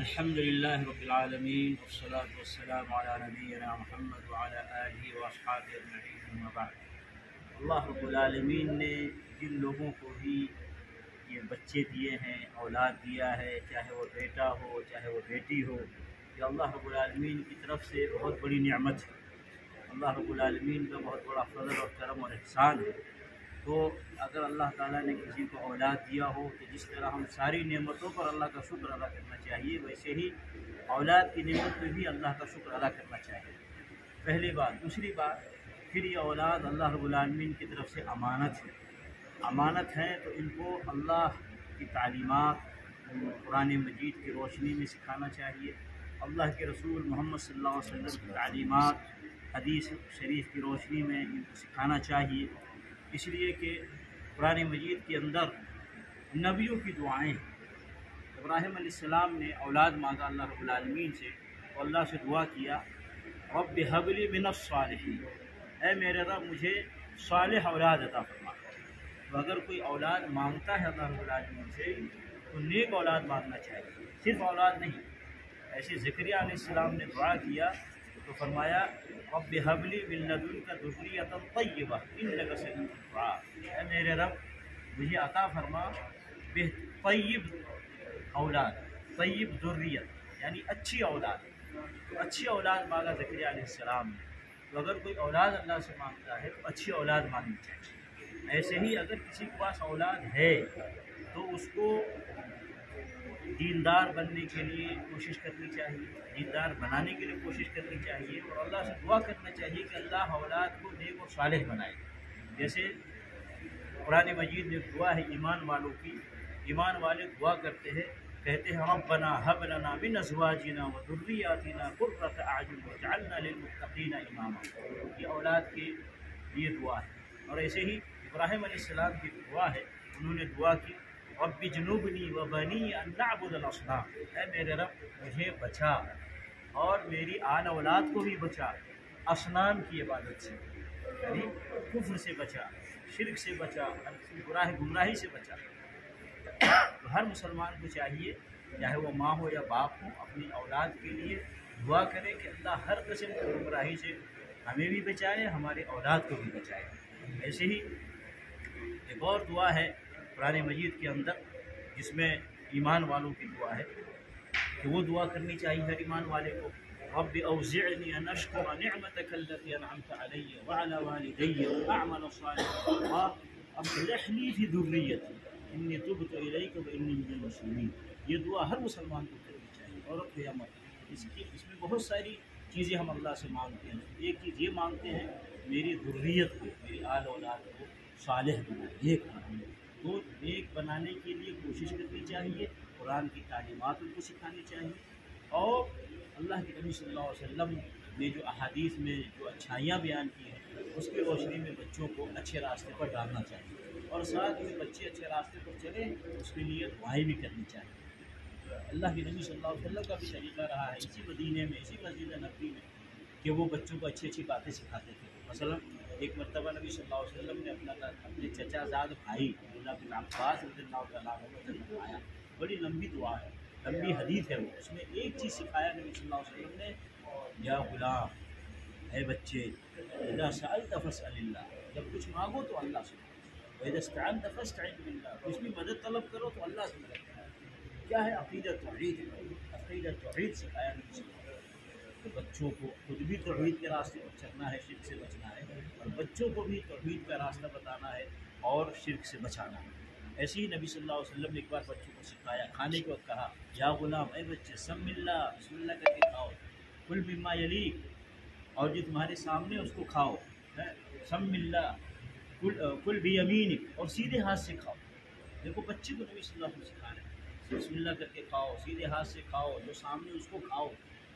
الحمد لله رب العالمين، والصلاة والسلام على نبينا محمد وعلى آله وأصحابه أجمعين، أما بعد. اللہ رب العالمین نے جن لوگوں کو بھی یہ بچے دیے ہیں، اولاد دیا ہے، چاہے وہ بیٹا ہو، چاہے وہ بیٹی ہو، یہ اللہ رب العالمین کی طرف سے بہت بڑی نعمت ہے۔ اللہ رب العالمین کا بہت بڑا فضل اور کرم اور احسان ہے۔ تو اگر اللہ تعالیٰ نے کسی کو اولاد دیا ہو تو جس طرح ہم ساری نعمتوں پر اللہ کا شکر ادا کرنا چاہیے، ویسے ہی اولاد کی نعمت پہ بھی اللہ کا شکر ادا کرنا چاہیے۔ پہلی بات۔ دوسری بات، پھر یہ اولاد اللہ رب العالمین کی طرف سے امانت ہے۔ امانت ہے تو ان کو اللہ کی تعلیمات، قرآن مجید کی روشنی میں سکھانا چاہیے۔ اللہ کے رسول محمد صلی اللہ علیہ وسلم کی تعلیمات، حدیث شریف کی روشنی میں ان کو سکھانا چاہیے۔ اس لیے کہ قرآن مجید کے اندر نبیوں کی دعائیں ہیں۔ ابراہیم علیہ السلام نے اولاد مانگا اللہ رب العالمین سے اور اللہ سے دعا کیا، رب حبلی من الصالحین۔ اے میرے رب، مجھے صالح اولاد عطا فرما۔ تو اگر کوئی اولاد مانگتا ہے اللہ رب العالمین سے، تو نیک اولاد مانگنا چاہیے۔ صرف اولاد نہیں ایسے ذکریہ علیہ السلام نے دعا کیا تو فرمایا رب حبلی من لدن کا ذریت طیبہ ان لگا اے میرے رب، مجھے عطا فرما بہ طیب اولاد، طیب ذریت یعنی اچھی اولاد. تو اچھی اولاد مانگا ذکریہ علیہ السلام نے تو اگر کوئی اولاد اللہ سے مانگتا ہے، تو اچھی اولاد مانگنی چاہیے. ایسے ہی اگر کسی کے پاس اولاد ہے، تو اس کو دیندار بننے کے لیے کوشش کرنی چاہیے، دیندار بنانے کے لیے کوشش کرنی چاہیے اور اللہ سے دعا کرنا چاہیے کہ اللہ اولاد کو نیک و صالح بنائے۔ جیسے قرآن مجید میں دعا ہے ایمان والوں کی، ایمان والے دعا کرتے ہیں، کہتے ہیں، ربنا حب لنا من ازواجنا و ذریاتنا قرۃ اعین واجعلنا للمتقین اماما۔ یہ اولاد کے لیے دعا ہے۔ اور ایسے ہی ابراہیم علیہ السلام کی دعا ہے، انہوں نے دعا کی۔ رب جنوبنی و بنی نعبد الاصنام۔ اے میرے رب، مجھے بچا۔ اور میری آل اولاد کو بھی بچا۔ اسنام کی عبادت سے یعنی کفر سے بچا، شرک سے بچا گراہ گمراہی سے بچا۔ تو ہر مسلمان کو چاہیے، چاہے وہ ماں ہو یا باپ ہو، اپنی اولاد کے لیے دعا کرے کہ اللہ ہر قسم کی گمراہی سے ہمیں بھی بچائے ہمارے اولاد کو بھی بچائے۔ ایسے ہی ایک اور دعا ہے قرآن مجید کے اندر، جس میں ایمان والوں کی دعا ہے، کہ وہ دعا کرنی چاہیے ہر ایمان والے کو۔ رب اوزعنی ان اشکر نعمتك التي انعمت علی وعلى والدی واعمل صالحا۔ اصلح لي في ذريتي انی تبت الیک و انی من المسلمین۔ یہ دعا ہر مسلمان کو کرنی چاہیے عورت ہو یا مرد اس کی، اس میں بہت ساری چیزیں ہم اللہ سے مانگتے ہیں۔ ایک چیز یہ مانگتے ہیں، میری ذریت کو، میری آل اولاد کو، صالح بنائے نیک بنائے بنانے کے لیے کوشش کرنی چاہیے، قرآن کی تعلیمات ان کو سکھانی چاہیے۔ اور اللہ کے نبی صلی اللہ علیہ وسلم نے جو احادیث میں جو اچھائیاں بیان کی ہیں، اس کی روشنی میں بچوں کو اچھے راستے پر ڈالنا چاہیے۔ اور ساتھ میں بچے اچھے راستے پر چلیں، اس کے لیے دعائیں بھی کرنی چاہیے۔ اللہ کے نبی صلی اللہ علیہ وسلم کا بھی طریقہ رہا ہے، اسی مدینے میں، اسی مسجد نبی میں، کہ وہ بچوں کو اچھی اچھی باتیں سکھاتے تھے۔ مثلا ایک مرتبہ نبی صلی اللہ علیہ وسلم نے اپنا اپنے چچا زاد بھائی اللہ بن عباس رضی اللہ تعالیٰ عنہ فرمایا بڑی لمبی دعا ہے، لمبی حدیث ہے وہ۔ اس میں ایک چیز سکھایا نبی صلی اللہ علیہ وسلم نے، یا غلام، اے بچے، اذا سألت فاسأل اللہ۔ جب کچھ مانگو تو اللہ سے وَإِذَا اسْتَعَنْتَ فَاسْتَعِنْ بِاللَّهِ تو مدد طلب کرو تو اللہ سے مدد کرو کیا ہے عقیدہ توحید؟ عقیدہ توحید سکھایا نبی صلی اللہ علیہ وسلم تو بچوں کو خود بھی توحید کے راستے پر چلنا ہے، شرک سے بچنا ہے، اور بچوں کو بھی توحید کا راستہ بتانا ہے اور شرک سے بچانا ہے۔ ایسے ہی نبی صلی اللہ علیہ وسلم نے ایک بار بچوں کو سکھایا، کھانے کے وقت کہا، یا غلام، اے بچے، سم اللہ بسم اللہ کر کے کھاؤ۔ کل بما یلیک، اور جو تمہارے سامنے اس کو کھاؤ۔ سم اللہ کل کل بھی امین اور سیدھے ہاتھ سے کھاؤ۔ دیکھو، بچے کو نبی صلی اللہ علیہ وسلم سکھا رہے ہیں۔ بسم اللہ کر کے کھاؤ، سیدھے ہاتھ سے کھاؤ، جو سامنے اس کو کھاؤ۔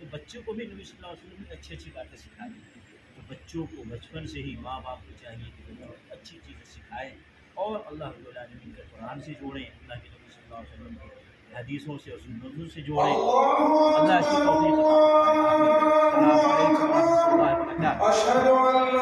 تو بچوں کو بھی نبی صلی اللہ علیہ وسلم نے اچھی اچھی باتیں سکھائی۔ تو بچوں کو بچپن سے ہی ماں باپ کو چاہیے کہ وہ اچھی چیزیں سکھائیں اور اللہ رب العالمین کے قرآن سے جوڑیں، اللہ کے نبی صلی اللہ علیہ وسلم کے حدیثوں سے اور سنتوں سے جوڑیں۔ اللہ کی توفیق عطا فرمائے۔ آمین۔ السلام علیکم ورحمۃ اللہ وبرکاتہ۔